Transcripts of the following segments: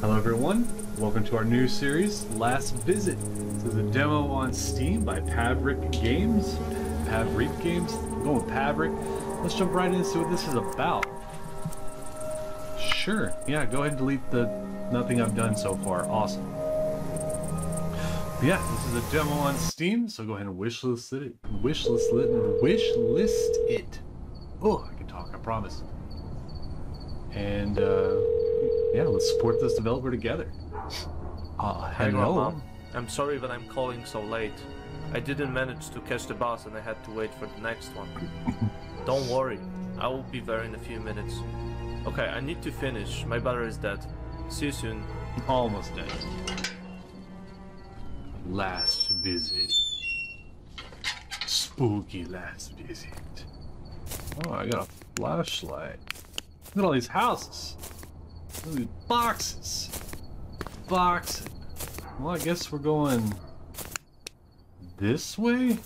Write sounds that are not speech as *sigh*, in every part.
Hello everyone, welcome to our new series, Last Visit. This is a demo on Steam by Pavrik Games. Pavrik Games? I'm going with Pavrik. Let's jump right in and see what this is about. Sure, yeah, go ahead and delete the nothing I've done so far. Awesome. Yeah, this is a demo on Steam, so go ahead and wishlist it. Wishlist it. Wishlist it. Oh, I can talk, I promise. And uh, yeah, let's support this developer together. Uh, hello. Grandma. I'm sorry that I'm calling so late. I didn't manage to catch the bus and I had to wait for the next one. *laughs* Don't worry, I will be there in a few minutes. Okay, I need to finish. My battery is dead. See you soon. Almost dead. Last visit. Spooky last visit. Oh, I got a flashlight. Look at all these houses. At these boxes. Well, I guess we're going this way?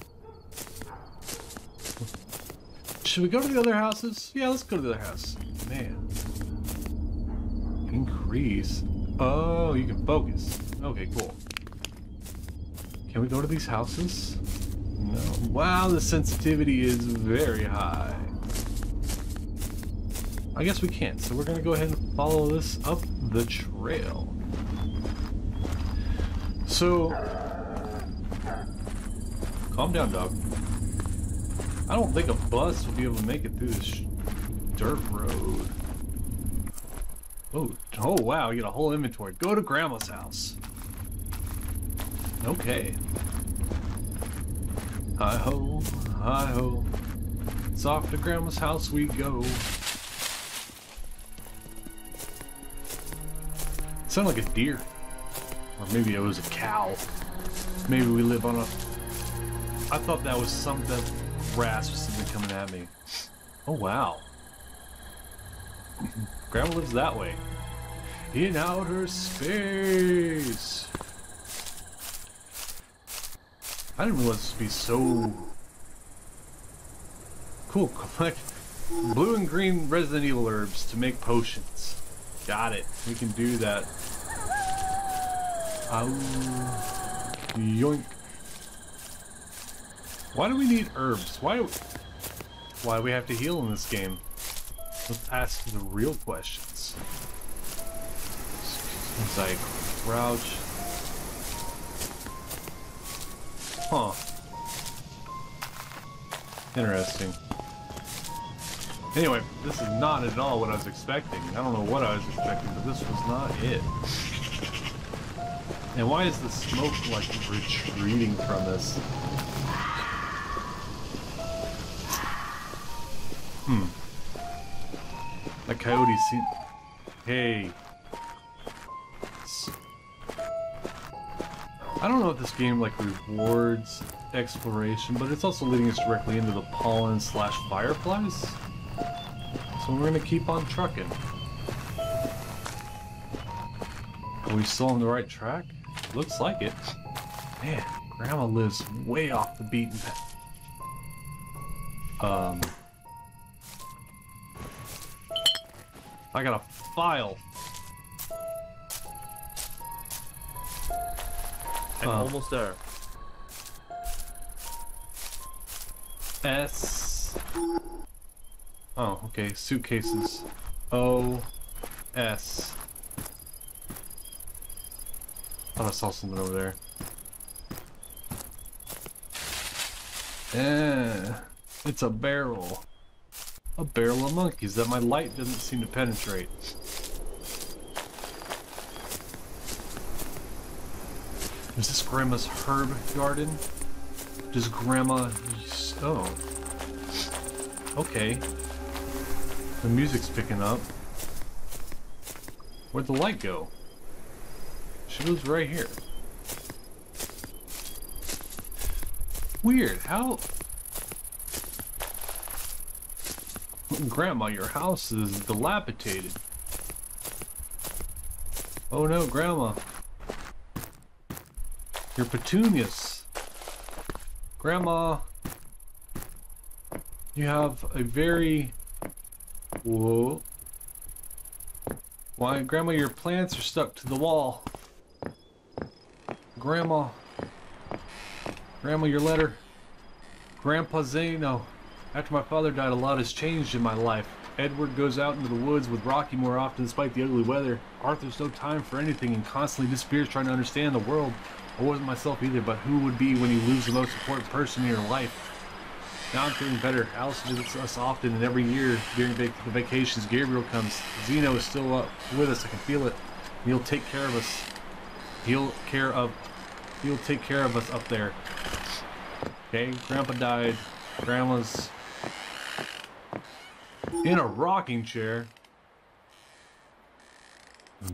Should we go to the other houses? Yeah, let's go to the other house. Man. Increase. Oh, you can focus. Okay, cool. Can we go to these houses? No. Wow, the sensitivity is very high. I guess we can't, so we're gonna go ahead and follow this up the trail. So, calm down, dog. I don't think a bus will be able to make it through this dirt road. Oh, oh wow, you got a whole inventory. Go to grandma's house. Okay. Hi ho, hi ho. It's off to grandma's house we go. Sound like a deer. Or maybe it was a cow. Maybe we live on a... I thought that was something... Rasp or something coming at me. Oh wow. Grandma lives that way. In outer space. I didn't realize this would be so cool. *laughs* Collect blue and green Resident Evil herbs to make potions. Got it. We can do that. Ow. Yoink. Why do we need herbs? Why? Why do we have to heal in this game? Let's ask the real questions. As I crouch. Huh. Interesting. Anyway, this is not at all what I was expecting. I don't know what I was expecting, but this was not it. And why is the smoke like retreating from this? Hmm. That coyote seem. Hey. I don't know if this game like rewards exploration, but it's also leading us directly into the pollen slash fireflies. So we're gonna keep on trucking. Are we still on the right track? Looks like it. Man, Grandma lives way off the beaten path. Um. I got a file. I'm Uh. almost there. S. Oh, okay. Suitcases. O. S. Thought I saw something over there. Eh. It's a barrel. A barrel of monkeys that my light doesn't seem to penetrate. Is this Grandma's herb garden? Does Grandma... Oh. Okay. The music's picking up. Where'd the light go? She lives right here. Weird, how... Grandma, your house is dilapidated. Oh no, Grandma. Your petunias. Grandma. You have a very... Whoa. Why, Grandma, your plants are stuck to the wall. Grandma. Grandma, your letter. Grandpa Zeno. After my father died, a lot has changed in my life. Edward goes out into the woods with Rocky more often despite the ugly weather. Arthur's no time for anything and constantly disappears trying to understand the world. I wasn't myself either, but who would be when you lose the most important person in your life? Now I'm feeling better. Alice visits us often, and every year during vac the vacations, Gabriel comes. Zeno is still up with us. I can feel it. He'll take care of us. He'll care of. He'll take care of us up there. Okay, Grandpa died. Grandma's in a rocking chair.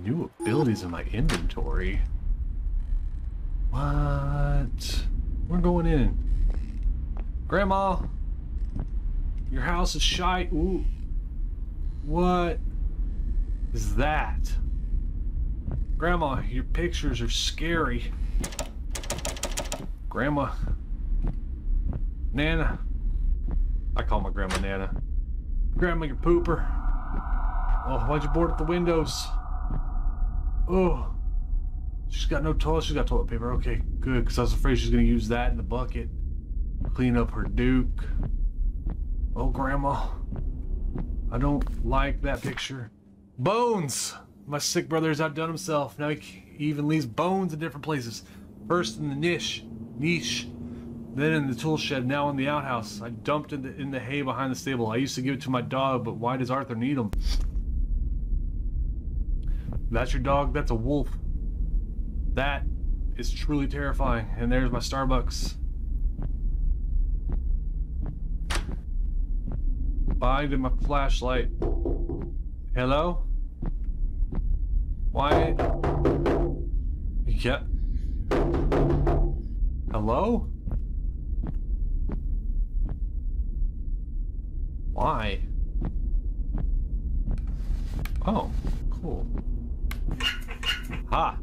New abilities in my inventory. What? We're going in. Grandma, your house is shite. Ooh. What is that? Grandma, your pictures are scary. Grandma. Nana. I call my grandma Nana. Grandma, your pooper. Oh, why'd you board up the windows? Oh. She's got no toilet. She's got toilet paper. Okay, good. Because I was afraid she's going to use that in the bucket. Clean up her duke. Oh, Grandma. I don't like that picture. Bones! My sick brother has outdone himself. Now he even leaves bones in different places. First in the niche. Niche. Then in the tool shed, now in the outhouse. I dumped it in the, in the hay behind the stable. I used to give it to my dog, but why does Arthur need him? That's your dog? That's a wolf. That is truly terrifying. And there's my Starbucks. Bye to my flashlight. Hello? Why? Yeah. Hello? Why? Oh, cool. Ha!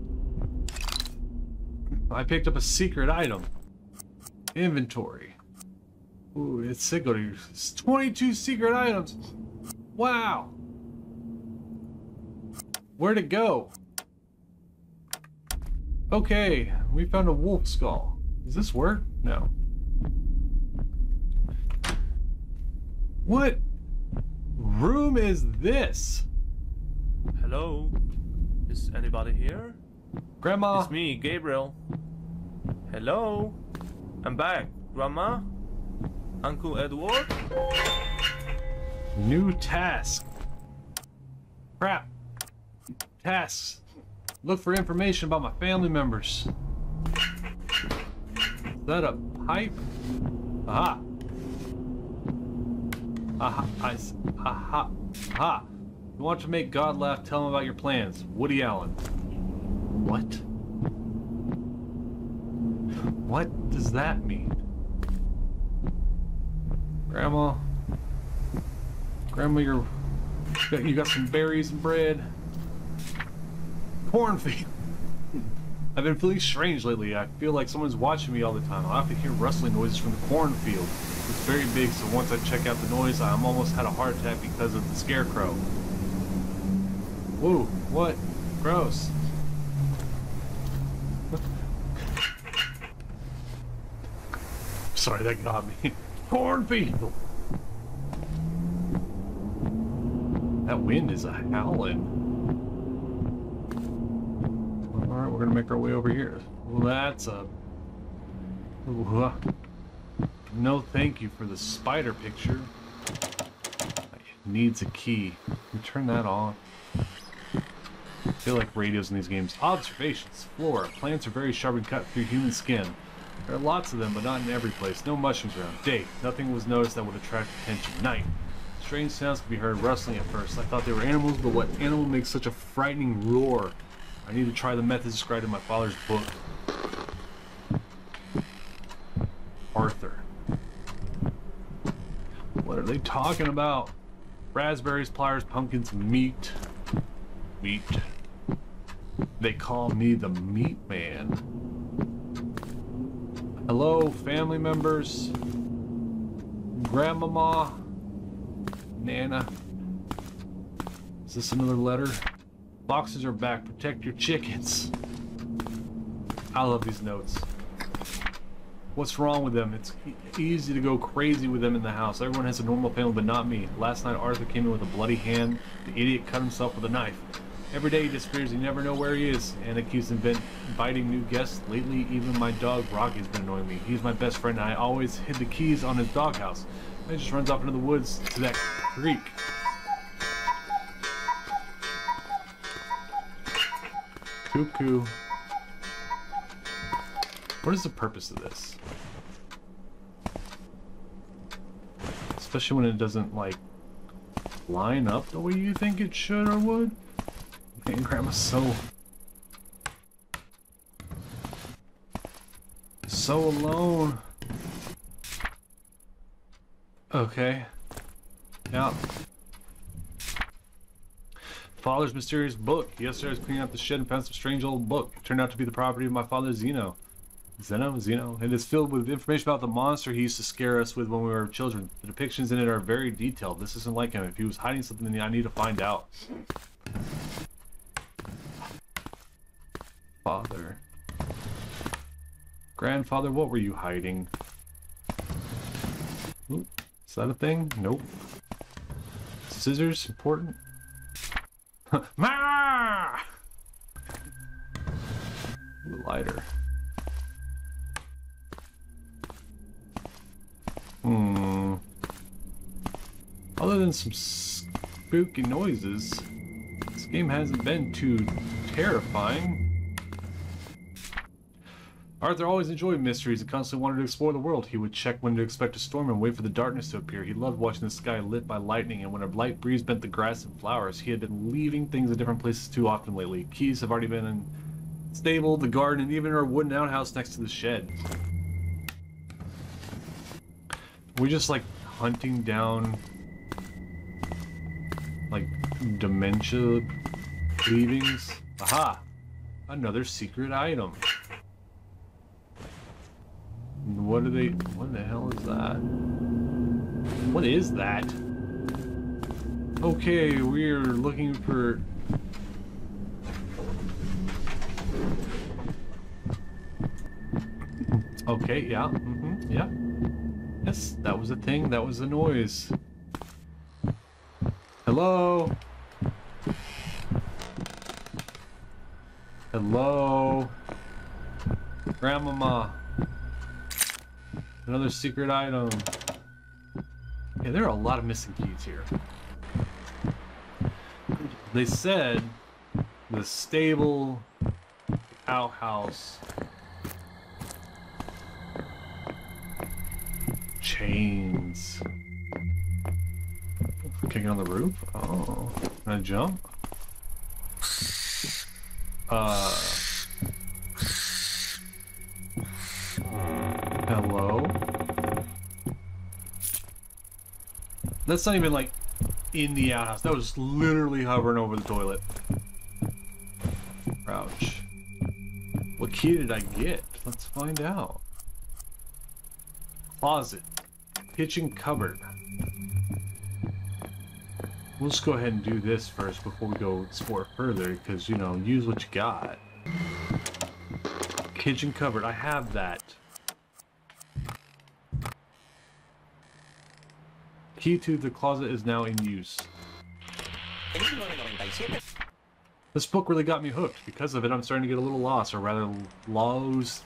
I picked up a secret item. Inventory. Ooh, it's sick. It's 22 secret items. Wow. Where'd it go? Okay, we found a wolf skull. Does this work? No. What room is this? Hello? Is anybody here? Grandma. It's me, Gabriel. Hello? I'm back. Grandma? Uncle Edward? New task. Crap. Tasks. Look for information about my family members. Is that a pipe? Aha. Aha. I, aha. Aha. You want to make God laugh? Tell him about your plans. Woody Allen. What? What does that mean? Grandma? Grandma, you're, you got some berries and bread? Cornfield. I've been feeling strange lately. I feel like someone's watching me all the time. I often hear rustling noises from the cornfield. It's very big, so once I check out the noise, I'm almost had a heart attack because of the scarecrow. Whoa, what? Gross. *laughs* Sorry, that got me. *laughs* Cornfield! That wind is a howling. Alright, we're gonna make our way over here. Well, that's a... Ooh, uh, no thank you for the spider picture. It needs a key. We turn that on. I feel like radios in these games. Observations. Flora. Plants are very sharp and cut through human skin. There are lots of them, but not in every place. No mushrooms around. Day. Nothing was noticed that would attract attention. Night. Strange sounds could be heard rustling at first. I thought they were animals, but what animal makes such a frightening roar? I need to try the method described in my father's book. Arthur. What are they talking about? Raspberries, pliers, pumpkins, meat. Meat. They call me the meat man. Hello, family members. Grandmama. Nana. Is this another letter? Boxes are back. Protect your chickens. I love these notes. What's wrong with them? It's easy to go crazy with them in the house. Everyone has a normal family, but not me. Last night, Arthur came in with a bloody hand. The idiot cut himself with a knife. Every day he disappears. You never know where he is. Anna keeps inviting new guests. Lately, even my dog Rocky's been annoying me. He's my best friend, and I always hid the keys on his doghouse. He just runs off into the woods to that creek. Cuckoo. What is the purpose of this? Especially when it doesn't, like, line up the way you think it should or would. Man, Grandma's so... So alone. Okay. Yeah. Father's mysterious book. Yesterday I was cleaning out the shed and found some strange old book. It turned out to be the property of my father Zeno. Zeno? Zeno? and It is filled with information about the monster he used to scare us with when we were children. The depictions in it are very detailed. This isn't like him. If he was hiding something, I need to find out. Father. Grandfather, what were you hiding? Ooh, is that a thing? Nope. Scissors? Important? *laughs* Ma! lighter. Hmm. Other than some spooky noises, this game hasn't been too terrifying. Arthur always enjoyed mysteries and constantly wanted to explore the world. He would check when to expect a storm and wait for the darkness to appear. He loved watching the sky lit by lightning, and when a light breeze bent the grass and flowers, he had been leaving things in different places too often lately. Keys have already been in stable, the garden, and even our wooden outhouse next to the shed. We're just like hunting down like dementia leavings. Aha! Another secret item. What are they? What the hell is that? What is that? Okay, we're looking for... Okay, yeah, mm -hmm, yeah. Yes, that was a thing, that was a noise. Hello? Hello? Grandmama. Another secret item. Yeah, there are a lot of missing keys here. They said the stable outhouse chains. Kicking on the roof? Oh. Can I jump? Uh That's not even like in the outhouse. That was literally hovering over the toilet. Ouch. What key did I get? Let's find out. Closet. Kitchen cupboard. We'll just go ahead and do this first before we go explore further, because, you know, use what you got. Kitchen cupboard. I have that. Key to the closet is now in use. This book really got me hooked. Because of it, I'm starting to get a little lost, or rather lose,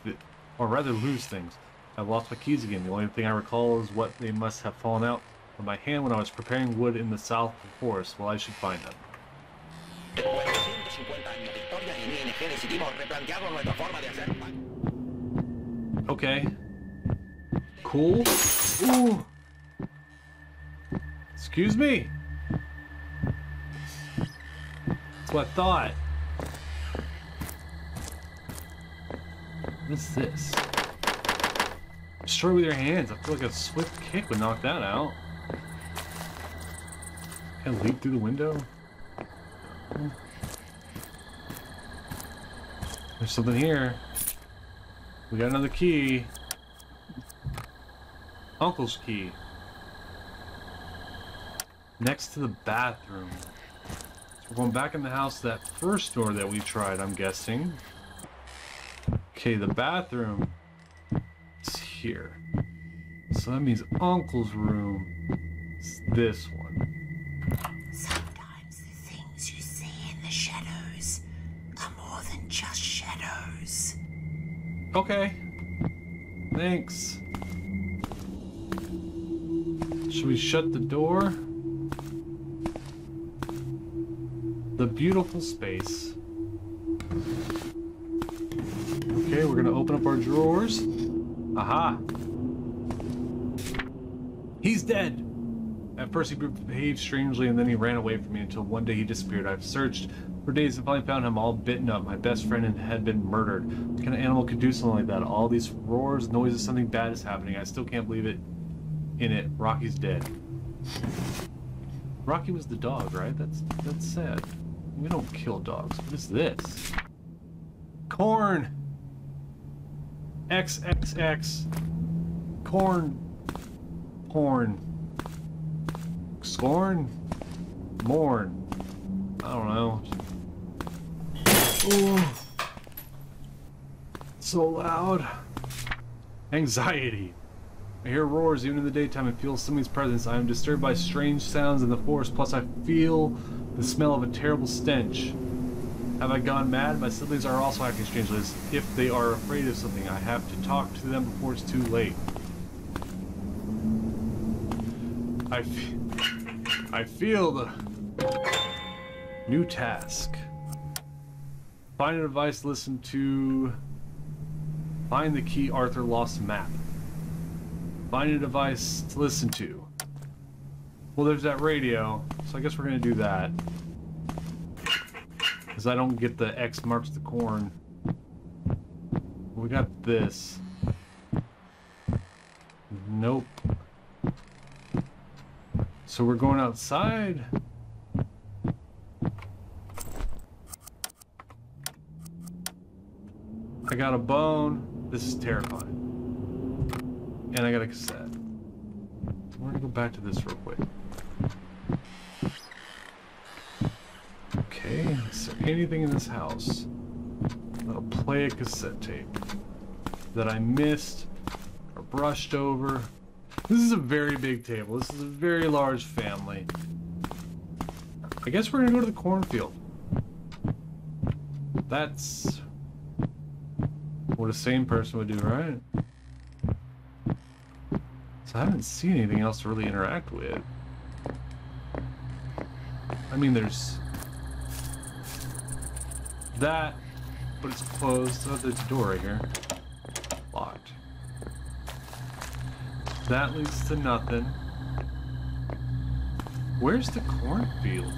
or rather lose things. I've lost my keys again. The only thing I recall is what they must have fallen out of my hand when I was preparing wood in the south forest. Well, I should find them. Okay. Cool. Ooh. Excuse me? That's what I thought. What's this? Destroy with your hands. I feel like a swift kick would knock that out. Can I leap through the window? There's something here. We got another key. Uncle's key. Next to the bathroom. We're going back in the house that first door that we tried, I'm guessing. Okay, the bathroom is here. So that means Uncle's room is this one. Sometimes the things you see in the shadows are more than just shadows. Okay. Thanks. Should we shut the door? The beautiful space. Okay, we're gonna open up our drawers. Aha! He's dead! At first he behaved strangely and then he ran away from me until one day he disappeared. I've searched for days and finally found him all bitten up. My best friend had been murdered. What kind of animal could do something like that? All these roars, noises, something bad is happening. I still can't believe it. In it, Rocky's dead. Rocky was the dog, right? That's that's sad. We don't kill dogs. What is this? Corn! XXX. Corn. Porn. Scorn? Mourn. I don't know. Ooh. So loud. Anxiety. I hear roars even in the daytime and feel somebody's presence. I am disturbed by strange sounds in the forest, plus I feel the smell of a terrible stench. Have I gone mad? My siblings are also acting strangely if they are afraid of something. I have to talk to them before it's too late. I, I feel the new task. Find a device, listen to. Find the key Arthur lost map. Find a device to listen to. Well, there's that radio, so I guess we're gonna do that. Because I don't get the X marks the corn. We got this. Nope. So we're going outside. I got a bone. This is terrifying. And I got a cassette. We're gonna go back to this real quick. Okay, is there anything in this house that'll play a cassette tape that I missed or brushed over? This is a very big table. This is a very large family. I guess we're gonna go to the cornfield. That's what a sane person would do, right? So I haven't seen anything else to really interact with. I mean, there's that, but it's closed. Oh, there's a door right here. Locked. That leads to nothing. Where's the cornfield?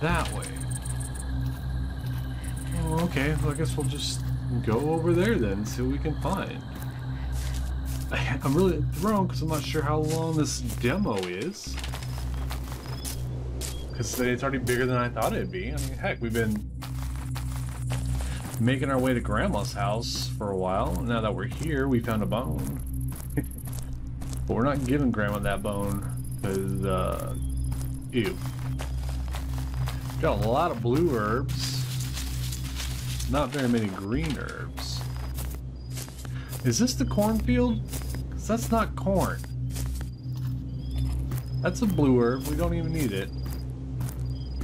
That way. Oh, okay. Well, I guess we'll just go over there then see what we can find. *laughs* I'm really thrown because I'm not sure how long this demo is. Because it's already bigger than I thought it'd be. I mean, heck, we've been making our way to Grandma's house for a while. Now that we're here, we found a bone. *laughs* but we're not giving Grandma that bone because, uh, ew. Got a lot of blue herbs. Not very many green herbs. Is this the cornfield? Because that's not corn. That's a blue herb. We don't even need it.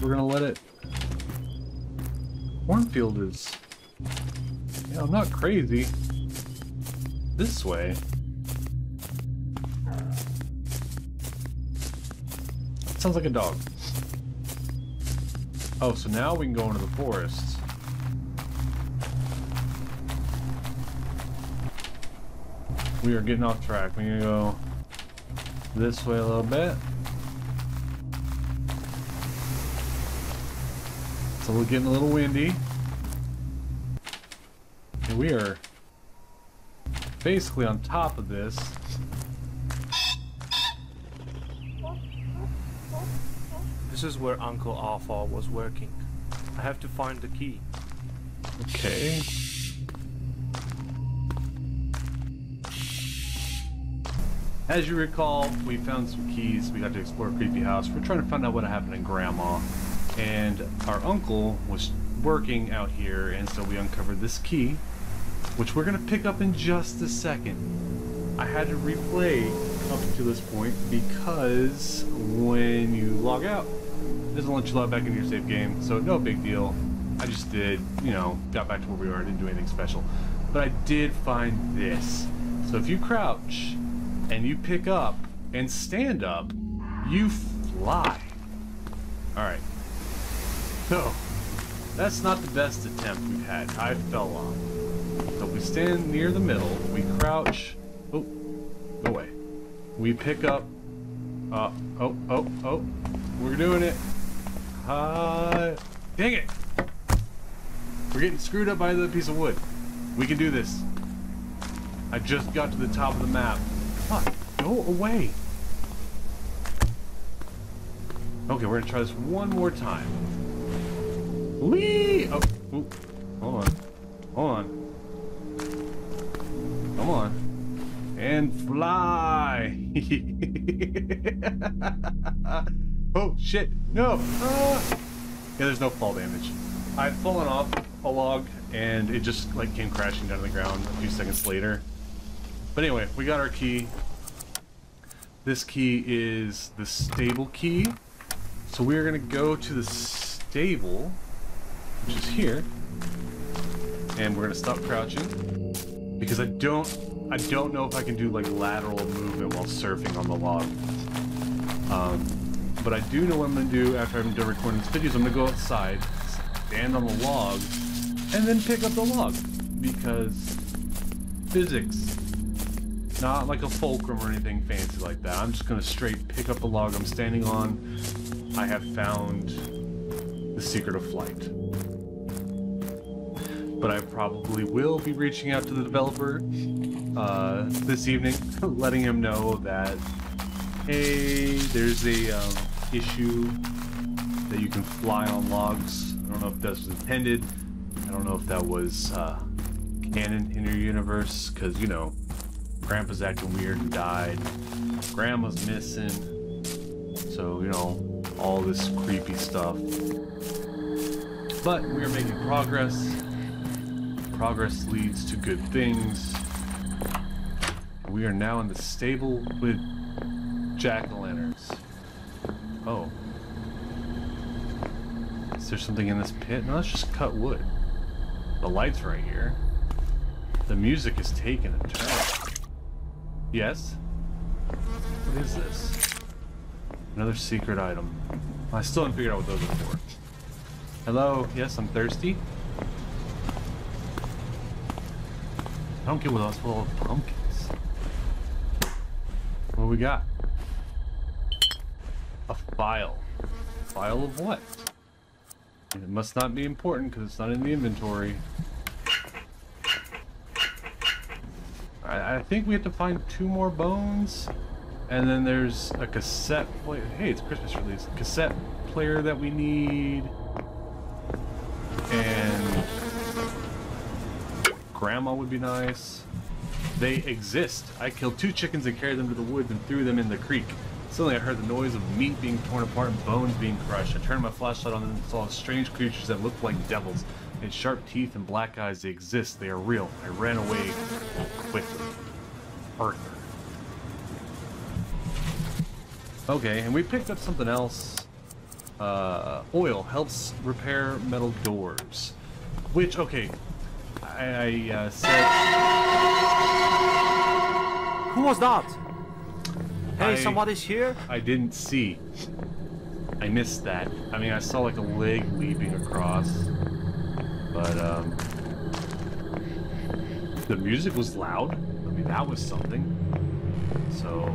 We're gonna let it... Cornfield is... Yeah, I'm not crazy. This way. Sounds like a dog. Oh, so now we can go into the forest. We are getting off track. We're gonna go this way a little bit. So we're getting a little windy. And we are basically on top of this. This is where Uncle Arthur was working. I have to find the key. Okay. As you recall, we found some keys. We got to explore a creepy house. We're trying to find out what happened to Grandma. And our uncle was working out here, and so we uncovered this key, which we're going to pick up in just a second. I had to replay up to this point because when you log out, it doesn't let you log back into your save game, so no big deal. I just did, you know, got back to where we were, didn't do anything special. But I did find this. So if you crouch and you pick up and stand up, you fly. Alright. So, that's not the best attempt we've had. I fell off. So we stand near the middle, we crouch. Oh, go away. We pick up. Uh, oh, oh, oh. We're doing it. Uh, dang it. We're getting screwed up by the piece of wood. We can do this. I just got to the top of the map. Fuck, go away. Okay, we're gonna try this one more time. Whee! Oh, ooh. hold on. Hold on. Come on. And fly! *laughs* oh, shit. No! Ah! Yeah, there's no fall damage. I'd fallen off a log, and it just, like, came crashing down to the ground a few seconds later. But anyway, we got our key. This key is the stable key. So we're gonna go to the stable, which is here, and we're gonna stop crouching because I don't, I don't know if I can do like lateral movement while surfing on the log. Um, but I do know what I'm gonna do after I'm done recording this video. Is I'm gonna go outside, stand on the log, and then pick up the log because physics. Not like a fulcrum or anything fancy like that. I'm just gonna straight pick up the log I'm standing on. I have found the secret of flight. But I probably will be reaching out to the developer uh, this evening, *laughs* letting him know that, hey, there's a um, issue that you can fly on logs. I don't know if that was intended. I don't know if that was uh, canon in your universe, because, you know, Grandpa's acting weird and died. Grandma's missing. So, you know, all this creepy stuff. But we are making progress. Progress leads to good things. We are now in the stable with jack-o'-lanterns. Oh. Is there something in this pit? No, let's just cut wood. The light's right here. The music is taking a turn. Yes? What is this? Another secret item. I still haven't figured out what those are for. Hello? Yes, I'm thirsty. Get what else full of pumpkins. What we got? A file. File of what? It must not be important because it's not in the inventory. I, I think we have to find two more bones. And then there's a cassette player. Hey, it's Christmas release. Cassette player that we need. And grandma would be nice. They exist. I killed two chickens and carried them to the woods and threw them in the creek. Suddenly I heard the noise of meat being torn apart and bones being crushed. I turned my flashlight on and saw strange creatures that looked like devils. Had sharp teeth and black eyes. They exist. They are real. I ran away quickly. Arthur. Okay, and we picked up something else. Uh, oil helps repair metal doors. Which, okay, I, I uh, said... Who was that? Hey, I- somebody's here? I didn't see. I missed that. I mean, I saw like a leg leaping across. But, um... The music was loud. I mean, that was something. So...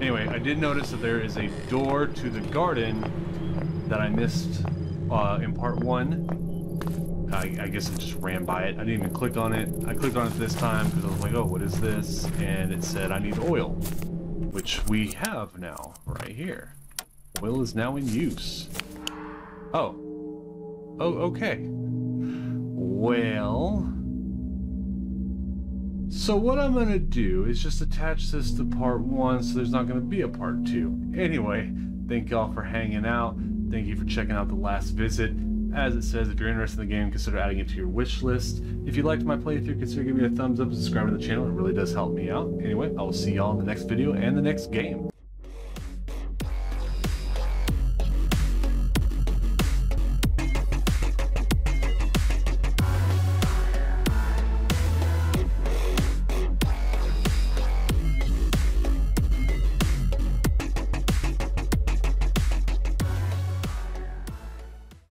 Anyway, I did notice that there is a door to the garden that I missed uh, in part one. I, I guess I just ran by it. I didn't even click on it. I clicked on it this time because I was like, oh, what is this? And it said I need oil, which we have now right here. Oil is now in use. Oh. Oh, okay. Well... So what I'm gonna do is just attach this to part one so there's not gonna be a part two. Anyway, thank y'all for hanging out. Thank you for checking out the last visit. As it says, if you're interested in the game, consider adding it to your wish list. If you liked my playthrough, consider giving me a thumbs up and subscribing to the channel. It really does help me out. Anyway, I will see y'all in the next video and the next game.